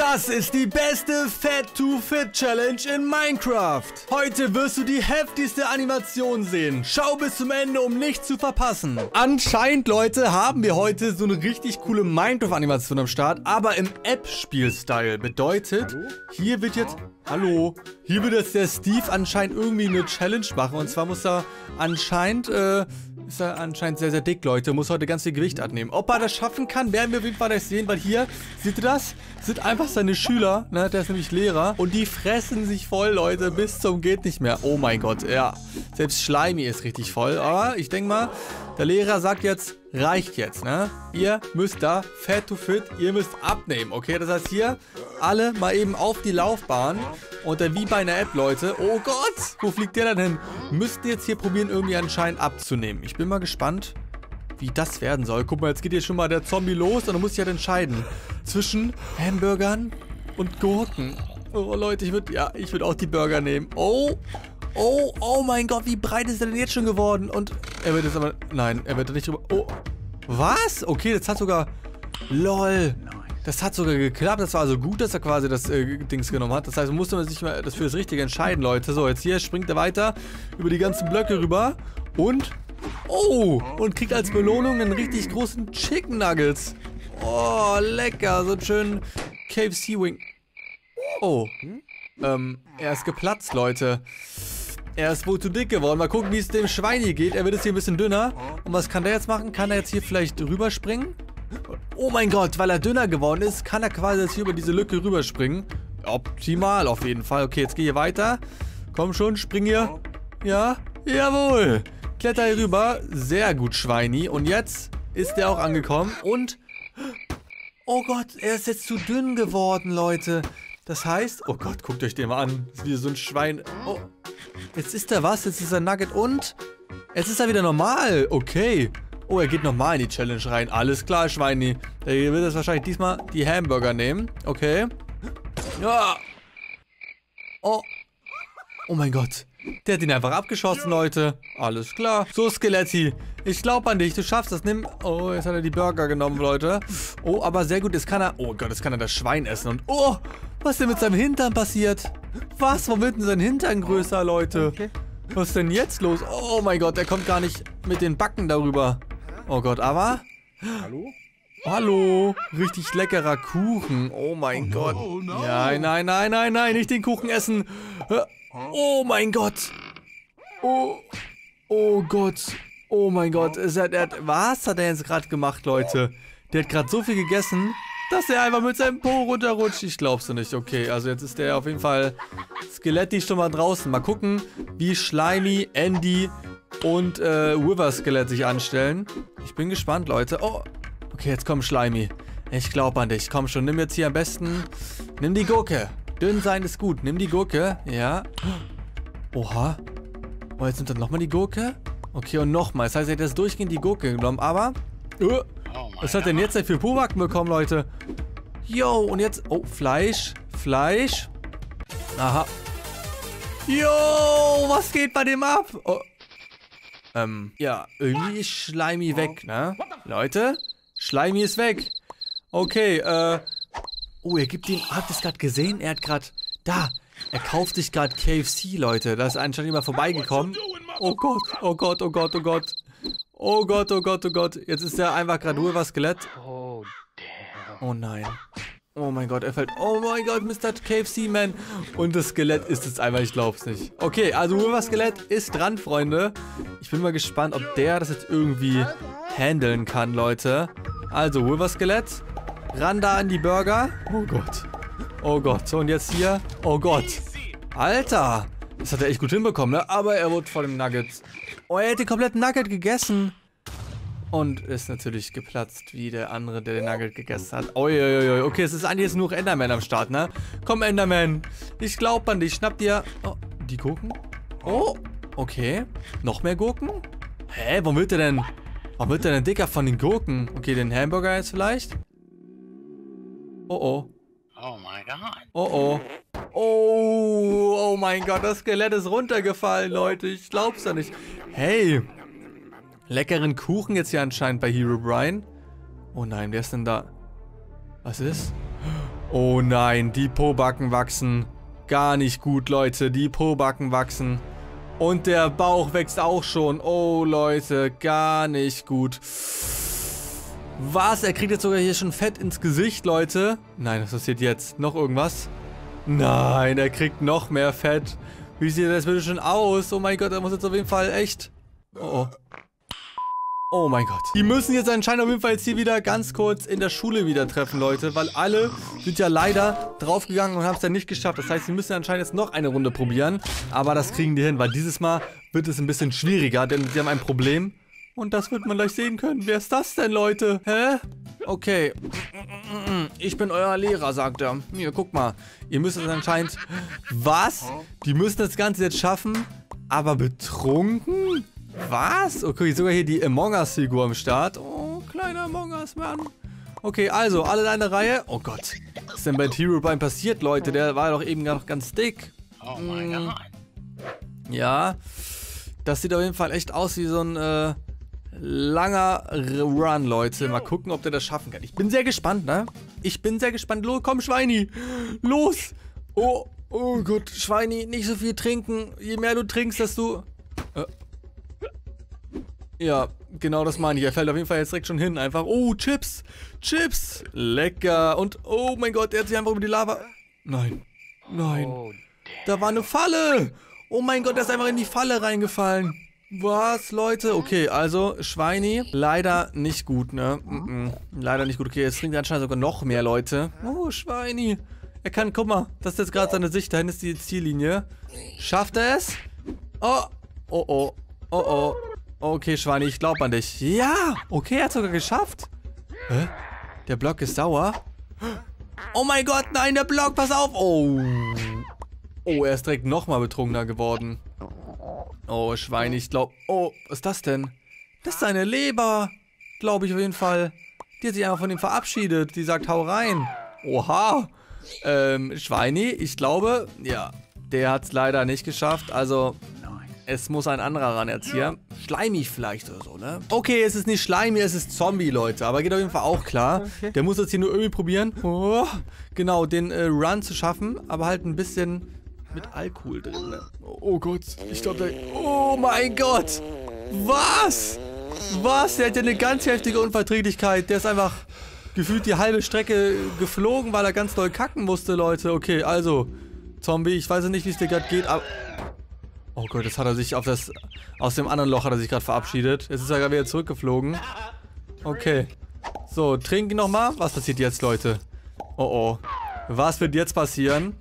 Das ist die beste Fat to Fit Challenge in Minecraft. Heute wirst du die heftigste Animation sehen. Schau bis zum Ende, um nichts zu verpassen. Anscheinend, Leute, haben wir heute so eine richtig coole Minecraft-Animation am Start, aber im App-Spiel-Style. Bedeutet, hier wird jetzt... Hallo. Hier wird jetzt der Steve anscheinend irgendwie eine Challenge machen. Und zwar muss er anscheinend... Äh, ist er anscheinend sehr, sehr dick, Leute. Muss heute ganz viel Gewicht abnehmen. Ob er das schaffen kann, werden wir auf jeden Fall gleich sehen, weil hier, seht ihr das? Sind einfach seine Schüler, ne? Der ist nämlich Lehrer. Und die fressen sich voll, Leute, bis zum geht nicht mehr. Oh mein Gott, ja. Selbst Schleimi ist richtig voll. Aber ich denke mal, der Lehrer sagt jetzt, reicht jetzt, ne? Ihr müsst da fat to fit, ihr müsst abnehmen, okay? Das heißt hier, alle mal eben auf die Laufbahn und dann wie bei einer App, Leute. Oh Gott, wo fliegt der denn hin? Müsst jetzt hier probieren, irgendwie anscheinend abzunehmen. Ich bin mal gespannt, wie das werden soll. Guck mal, jetzt geht hier schon mal der Zombie los und dann muss ich halt entscheiden zwischen Hamburgern und Gurken. Oh Leute, ich würde, ja, ich würde auch die Burger nehmen. Oh, oh, oh mein Gott, wie breit ist er denn jetzt schon geworden? Und er wird jetzt aber, nein, er wird da nicht drüber, oh, was? Okay, das hat sogar, lol. Das hat sogar geklappt. Das war also gut, dass er quasi das äh, Dings genommen hat. Das heißt, man musste sich mal das für das Richtige entscheiden, Leute. So, jetzt hier springt er weiter über die ganzen Blöcke rüber. Und, oh, und kriegt als Belohnung einen richtig großen Chicken Nuggets. Oh, lecker. So einen schönen KFC-Wing. Oh, ähm, er ist geplatzt, Leute. Er ist wohl zu dick geworden. Mal gucken, wie es dem Schweini geht. Er wird jetzt hier ein bisschen dünner. Und was kann der jetzt machen? Kann er jetzt hier vielleicht rüberspringen? Oh mein Gott, weil er dünner geworden ist, kann er quasi jetzt hier über diese Lücke rüberspringen. Optimal auf jeden Fall. Okay, jetzt geh hier weiter. Komm schon, spring hier. Ja, jawohl. Kletter hier rüber. Sehr gut, Schweini. Und jetzt ist er auch angekommen. Und... Oh Gott, er ist jetzt zu dünn geworden, Leute. Das heißt... Oh Gott, guckt euch den mal an. Das ist wie so ein Schwein. Oh, jetzt ist er was. Jetzt ist er Nugget und... Jetzt ist er wieder normal. Okay. Oh, er geht nochmal in die Challenge rein. Alles klar, Schweini. Der wird jetzt wahrscheinlich diesmal die Hamburger nehmen. Okay. Ja. Oh. Oh mein Gott. Der hat ihn einfach abgeschossen, Leute. Alles klar. So, Skeletti. Ich glaube an dich. Du schaffst das. Nimm... Oh, jetzt hat er die Burger genommen, Leute. Oh, aber sehr gut. Jetzt kann er... Oh Gott, jetzt kann er das Schwein essen. Und... Oh, was ist denn mit seinem Hintern passiert? Was? Warum wird denn sein Hintern größer, Leute? Was ist denn jetzt los? Oh mein Gott, er kommt gar nicht mit den Backen darüber. Oh Gott, aber... Hallo? Hallo, richtig leckerer Kuchen. Oh mein Oh Gott. no, no. Nein, nein, nein, nein, nein, nicht den Kuchen essen. Oh mein Gott. Oh, oh Gott. Oh mein Gott. Hat, hat, was hat er jetzt gerade gemacht, Leute? Der hat gerade so viel gegessen, dass er einfach mit seinem Po runterrutscht. Ich glaub's nicht. Okay, also jetzt ist der auf jeden Fall Skeletti schon mal draußen. Mal gucken, wie Schleimy, Andy und äh, Wither Skelett sich anstellen. Ich bin gespannt, Leute. Oh, okay, jetzt komm, Schleimy. Ich glaub an dich. Komm schon, nimm jetzt hier am besten. Nimm die Gurke. Dünn sein ist gut. Nimm die Gurke. Ja. Oha. Oh, jetzt nimmt er nochmal die Gurke. Okay, und nochmal. Das heißt, er hat jetzt durchgehend die Gurke genommen, aber... Uh, was hat denn jetzt für Pobacken bekommen, Leute? Yo, und jetzt... Oh, Fleisch. Fleisch. Aha. Yo, was geht bei dem ab? Oh. Ähm, ja, irgendwie ist Schleimi weg, ne? Leute, Schleimi ist weg. Okay, äh... Oh, er gibt ihm... Habt ihr es gerade gesehen? Er hat gerade... Da, er kauft sich gerade KFC, Leute. Da ist anscheinend jemand vorbeigekommen. Oh Gott, oh Gott, oh Gott, oh Gott. Oh Gott, oh Gott, oh Gott. Jetzt ist er einfach gerade nur was Skelett. Oh, damn. Oh nein. Oh mein Gott, er fällt. Oh mein Gott, Mr. KFC-Man. Und das Skelett ist es einfach, ich glaub's nicht. Okay, also River Skelett ist dran, Freunde. Ich bin mal gespannt, ob der das jetzt irgendwie handeln kann, Leute. Also, River Skelett. Ran da an die Burger. Oh Gott. Oh Gott. So, und jetzt hier. Oh Gott. Alter. Das hat er echt gut hinbekommen, ne? Aber er wurde vor dem Nuggets. Oh, er hat den kompletten Nugget gegessen. Und ist natürlich geplatzt, wie der andere, der den Nugget gegessen hat. Uiuiui. Okay, es ist eigentlich nur Enderman am Start, ne? Komm, Enderman. Ich glaub an dich. Schnapp dir... Oh, die Gurken? Oh, okay. Noch mehr Gurken? Hä, warum wird der denn... Warum wird der denn dicker von den Gurken? Okay, den Hamburger jetzt vielleicht? Oh, oh. Oh my god. Oh, oh. Oh, oh mein Gott, das Skelett ist runtergefallen, Leute. Ich glaub's ja nicht. Hey. Leckeren Kuchen jetzt hier anscheinend bei Hero Brian. Oh nein, wer ist denn da? Was ist? Oh nein, die Pobacken wachsen. Gar nicht gut, Leute. Die Pobacken wachsen. Und der Bauch wächst auch schon. Oh, Leute, gar nicht gut. Was? Er kriegt jetzt sogar hier schon Fett ins Gesicht, Leute. Nein, was passiert jetzt? Noch irgendwas? Nein, er kriegt noch mehr Fett. Wie sieht das bitte schon aus? Oh mein Gott, er muss jetzt auf jeden Fall echt... Oh, oh. Oh mein Gott. Die müssen jetzt anscheinend auf jeden Fall jetzt hier wieder ganz kurz in der Schule wieder treffen, Leute. Weil alle sind ja leider draufgegangen und haben es dann nicht geschafft. Das heißt, sie müssen anscheinend jetzt noch eine Runde probieren. Aber das kriegen die hin, weil dieses Mal wird es ein bisschen schwieriger, denn sie haben ein Problem. Und das wird man gleich sehen können. Wer ist das denn, Leute? Hä? Okay. Ich bin euer Lehrer, sagt er. Hier, guck mal. Ihr müsst es anscheinend... Was? Die müssen das Ganze jetzt schaffen, aber betrunken? Was? Okay, sogar hier die Among Us-Figur am Start. Oh, kleiner Among Us-Mann. Okay, also, alle in einer Reihe. Oh Gott. Was ist denn bei Hero Prime passiert, Leute? Der war doch eben noch ganz dick. Oh mein Hm. Gott. Ja. Das sieht auf jeden Fall echt aus wie so ein äh, langer Run, Leute. Mal gucken, ob der das schaffen kann. Ich bin sehr gespannt, ne? Ich bin sehr gespannt. Los, komm, Schweini. Los. Oh, oh Gott, Schweini, nicht so viel trinken. Je mehr du trinkst, desto... Äh. Ja, genau das meine ich. Er fällt auf jeden Fall jetzt direkt schon hin. Einfach, oh, Chips. Chips. Lecker. Und, oh mein Gott, er hat sich einfach über die Lava... Nein. Nein. Oh, Da war eine Falle. Oh mein Gott, der ist einfach in die Falle reingefallen. Was, Leute? Okay, also, Schweini, leider nicht gut, ne? Mm -mm, leider nicht gut. Okay, jetzt trinkt er anscheinend sogar noch mehr, Leute. Oh, Schweini. Er kann, guck mal, das ist jetzt gerade seine Sicht. Dahin ist die Ziellinie. Schafft er es? Oh, oh, oh, oh, oh. Okay, Schweini, ich glaube an dich. Ja, okay, er hat sogar geschafft. Hä? Der Block ist sauer. Oh mein Gott, nein, der Block, pass auf. Oh. Oh, er ist direkt nochmal betrunkener geworden. Oh, Schwein, ich glaube... Oh, was ist das denn? Das ist seine Leber. Glaube ich auf jeden Fall. Die hat sich einfach von ihm verabschiedet. Die sagt, hau rein. Oha. Ähm, Schweini, ich glaube, ja, der hat es leider nicht geschafft. Also, es muss ein anderer ran jetzt hier. Schleimig vielleicht oder so, ne? Okay, es ist nicht Schleimig, es ist Zombie, Leute. Aber geht auf jeden Fall auch klar. Der muss jetzt hier nur irgendwie probieren. Oh, genau, den äh, Run zu schaffen. Aber halt ein bisschen mit Alkohol drin, ne? Oh Gott, ich glaube, der... Oh mein Gott! Was? Was? Der hat ja eine ganz heftige Unverträglichkeit. Der ist einfach gefühlt die halbe Strecke geflogen, weil er ganz doll kacken musste, Leute. Okay, also, Zombie, ich weiß ja nicht, wie es dir gerade geht, aber... Oh Gott, jetzt hat er sich auf das... Aus dem anderen Loch hat er sich gerade verabschiedet. Jetzt ist er gerade wieder zurückgeflogen. Okay. So, trinken nochmal. Was passiert jetzt, Leute? Oh oh. Was wird jetzt passieren?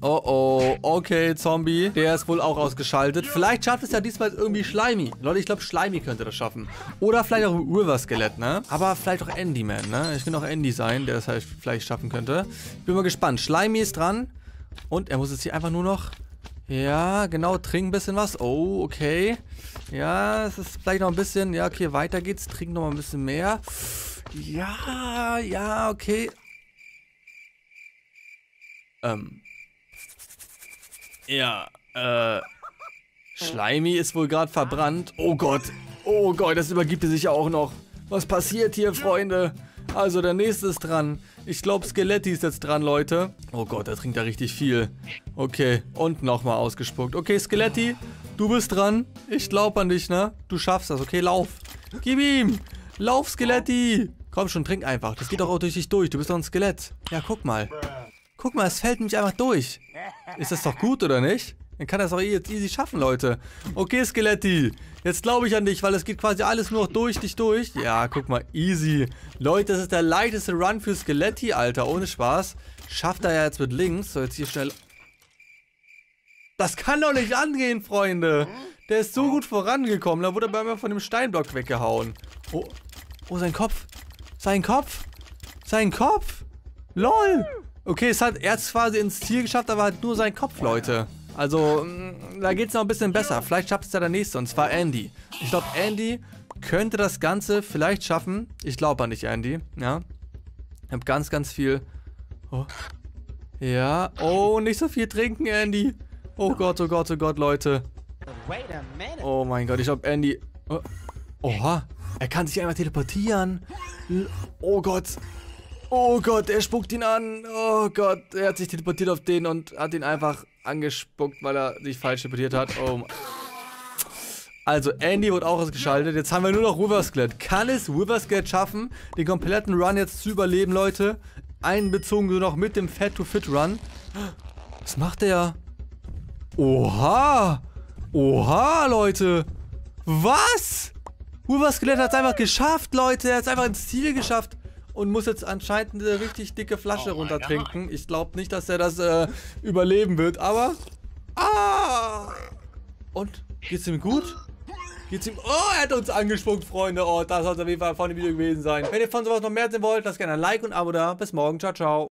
Oh oh, okay, Zombie. Der ist wohl auch ausgeschaltet. Vielleicht schafft es ja diesmal irgendwie Schleimy. Leute, ich glaube, Schleimy könnte das schaffen. Oder vielleicht auch River-Skelett, ne? Aber vielleicht auch Andy-Man, ne? Ich kann auch Andy sein, der es halt vielleicht schaffen könnte. Ich bin mal gespannt. Schleimy ist dran. Und er muss jetzt hier einfach nur noch... Ja, genau, trinken ein bisschen was. Oh, okay. Ja, es ist vielleicht noch ein bisschen... Ja, okay, weiter geht's. Trinken noch mal ein bisschen mehr. Ja, ja, okay. Ähm... Ja, äh. Schleimy ist wohl gerade verbrannt. Oh Gott. Oh Gott, das übergibt er sich ja auch noch. Was passiert hier, Freunde? Also, der nächste ist dran. Ich glaube, Skeletti ist jetzt dran, Leute. Oh Gott, der trinkt ja richtig viel. Okay, und nochmal ausgespuckt. Okay, Skeletti, du bist dran. Ich glaube an dich, ne? Du schaffst das. Okay, lauf. Gib ihm. Lauf, Skeletti. Komm schon, trink einfach. Das geht doch auch durch dich durch. Du bist doch ein Skelett. Ja, guck mal. Guck mal, es fällt nämlich einfach durch. Ist das doch gut, oder nicht? Dann kann das auch jetzt easy schaffen, Leute. Okay, Skeletti. Jetzt glaube ich an dich, weil es geht quasi alles nur noch durch dich durch. Ja, guck mal, easy. Leute, das ist der leichteste Run für Skeletti, Alter. Ohne Spaß. Schafft er ja jetzt mit links. So, jetzt hier schnell... Das kann doch nicht angehen, Freunde. Der ist so gut vorangekommen. Da wurde er bei mir von dem Steinblock weggehauen. Oh, oh, sein Kopf. Sein Kopf. Sein Kopf. LOL. Okay, es hat er hat's quasi ins Ziel geschafft, aber halt nur sein Kopf, Leute. Also, mh, da geht's noch ein bisschen besser. Vielleicht schafft es ja der Nächste, und zwar Andy. Ich glaube, Andy könnte das Ganze vielleicht schaffen. Ich glaube an dich, Andy. Ja. Ich habe ganz, ganz viel... Oh. Ja. Oh, nicht so viel trinken, Andy. Oh Gott, oh Gott, oh Gott, Leute. Oh mein Gott, ich glaube, Andy... Oh. Oha. Er kann sich einfach teleportieren. Oh Gott. Oh Gott, er spuckt ihn an. Oh Gott, er hat sich teleportiert auf den und hat ihn einfach angespuckt, weil er sich falsch teleportiert hat. Oh. Also, Andy wurde auch ausgeschaltet. Jetzt haben wir nur noch Riverskelet. Kann es Riverskelet schaffen, den kompletten Run jetzt zu überleben, Leute? Einbezogen so noch mit dem Fat-to-Fit-Run. Was macht der? Oha! Oha, Leute! Was? Riverskelet hat es einfach geschafft, Leute. Er hat es einfach ins Ziel geschafft. Und muss jetzt anscheinend eine richtig dicke Flasche Oh runtertrinken. Ich glaube nicht, dass er das äh, überleben wird, aber... Ah! Und? Geht's ihm gut? Geht's ihm... Oh, er hat uns angespuckt, Freunde. Oh, das soll auf jeden Fall von dem Video gewesen sein. Wenn ihr von sowas noch mehr sehen wollt, lasst gerne ein Like und ein Abo da. Bis morgen. Ciao, ciao.